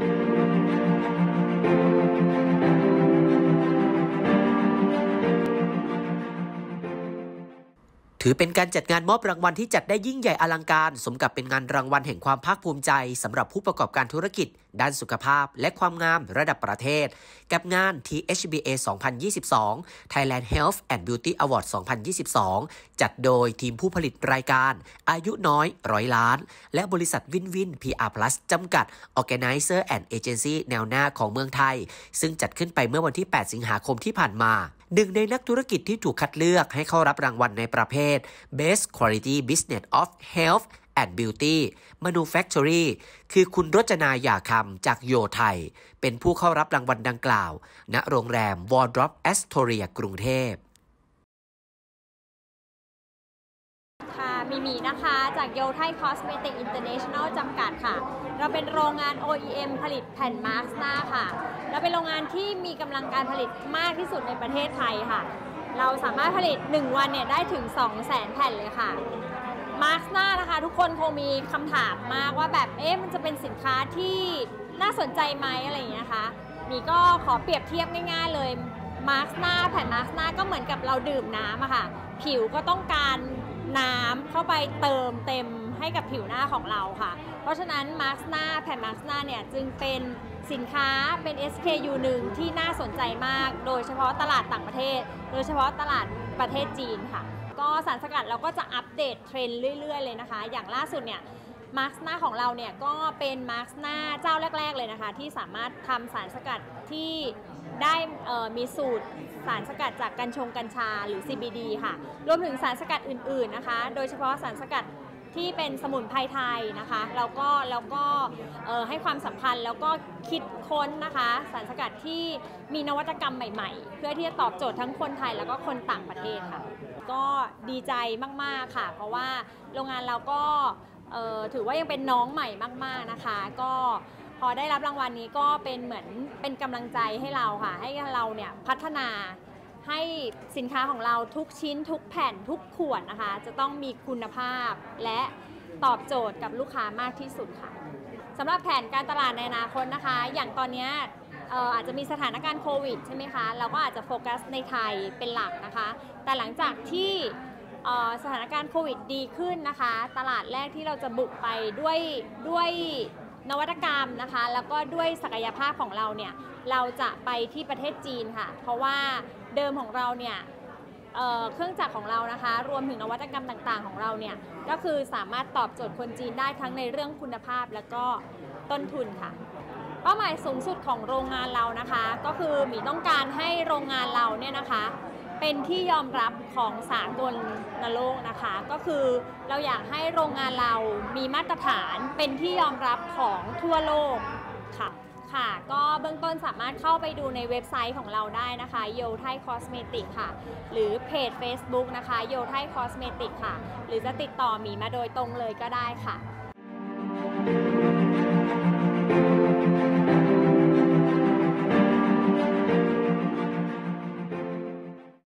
thank you ถือเป็นการจัดงานมอบรางวัลที่จัดได้ยิ่งใหญ่อลังการ สมกับเป็นงานรางวัลแห่งความภาคภูมิใจสำหรับผู้ประกอบการธุรกิจ ด้านสุขภาพ และความงามระดับประเทศ กับงาน THBA 2022 Thailand Health and Beauty Award 2022 จัดโดยทีมผู้ผลิตรายการ อายุน้อยร้อยล้าน และบริษัทวินวิน PR Plus จำกัด Organizer and Agency แนวหน้าของเมืองไทย ซึ่งจัดขึ้นไปเมื่อวันที่ 8 สิงหาคมที่ผ่านมาหนึ่งในนักธุรกิจที่ถูกคัดเลือกให้เข้ารับรางวัลในประเภท Best Quality Business of Health and Beauty Manufactory คือคุณรจนายาคำจากโยไทย เป็นผู้เข้ารับรางวัลดังกล่าว ณโรงแรม Wardrop Astoria กรุงเทพมีมีนะคะ จากโหย่วไท่ คอสเมติกอินเตอร์เนชั่นแนลจำกัดค่ะ เราเป็นโรงงาน OEM ผลิตแผ่นมาสก์หน้าค่ะ เราเป็นโรงงานที่มีกำลังการผลิตมากที่สุดในประเทศไทยค่ะ เราสามารถผลิต 1 วันเนี่ยได้ถึง 2 0 0 0 0 0แผ่นเลยค่ะ มาสก์หน้านะคะ ทุกคนคงมีคำถามมากว่าแบบเอ๊ะมันจะเป็นสินค้าที่น่าสนใจไหมอะไรอย่างเงี้ยคะมีก็ขอเปรียบเทียบง่าย ๆ เลยมาสก์หน้าแผ่นมาสก์หน้าก็เหมือนกับเราดื่มน้ำอะค่ะ ผิวก็ต้องการน้ำเข้าไปเติมเต็ม ให้กับผิวหน้าของเราค่ะ เพราะฉะนั้นมาสก์หน้าแผ่นมาสก์หน้าเนี่ยจึงเป็นสินค้าเป็น SKU หนึ่งที่น่าสนใจมาก โดยเฉพาะตลาดต่างประเทศ โดยเฉพาะตลาดประเทศจีนค่ะ ก็สารสกัดเราก็จะอัปเดตเทรนด์เรื่อยๆเลยนะคะ อย่างล่าสุดเนี่ยมาสก์หน้าของเราเนี่ยก็เป็นมาสก์หน้าเจ้าแรก ๆ เลยนะคะ ที่สามารถทำสารสกัดที่ได้มีสูตรสารสกัดจากกัญชงกัญชาหรือ CBD ค่ะ รวมถึงสารสกัดอื่น ๆนะคะ โดยเฉพาะสารสกัด ที่เป็นสมุนไพรไทยนะคะเราก็เราก็ให้ความสำคัญแล้วก็คิดค้นนะคะสารสกัดที่มีนวัตกรรมใหม่ๆ เพื่อที่จะตอบโจทย์ทั้งคนไทยแล้วก็คนต่างประเทศค่ะ ก็ดีใจมากๆค่ะ เพราะว่าโรงงานเราก็ถือว่ายังเป็นน้องใหม่มาก ๆนะคะ ก็พอได้รับรางวัลนี้ก็เป็นเหมือนเป็นกำลังใจให้เราค่ะ ให้เราเนี่ยพัฒนา ให้สินค้าของเราทุกชิ้นทุกแผ่นทุกขวดนะคะ จะต้องมีคุณภาพและตอบโจทย์กับลูกค้ามากที่สุดค่ะสำหรับแผนการตลาดในอนาคตนะคะ อย่างตอนนี้อาจจะมีสถานการณ์โควิดใช่ไหมคะ เราก็อาจจะโฟกัสในไทยเป็นหลักนะคะ แต่หลังจากที่สถานการณ์โควิดดีขึ้นนะคะ ตลาดแรกที่เราจะบุกไปด้วยด้วย นวัตกรรมนะคะ แล้วก็ด้วยศักยภาพของเราเนี่ยเราจะไปที่ประเทศจีนค่ะ เพราะว่าเดิมของเราเนี่ยเเครื่องจักรของเรานะคะ รวมถึงนวัตกรรมต่างๆ ของเราเนี่ยก็คือสามารถตอบโจทย์คนจีนได้ทั้งในเรื่องคุณภาพแล้วก็ต้นทุนค่ะ เป้าหมายสูงสุดของโรงงานเรานะคะ ก็คือมีต้องการให้โรงงานเราเนี่ยนะคะ เป็นที่ยอมรับของสากลโลกนะคะ ก็คือเราอยากให้โรงงานเรามีมาตรฐานเป็นที่ยอมรับของทั่วโลกค่ะค่ะก็เบื้องต้นสามารถเข้าไปดูในเว็บไซต์ของเราได้นะคะโหย่วไท่ คอสเมติกค่ะ หรือเพจ Facebook นะคะโหย่วไท่ คอสเมติกค่ะ หรือจะติดต่อหมีมาโดยตรงเลยก็ได้ค่ะ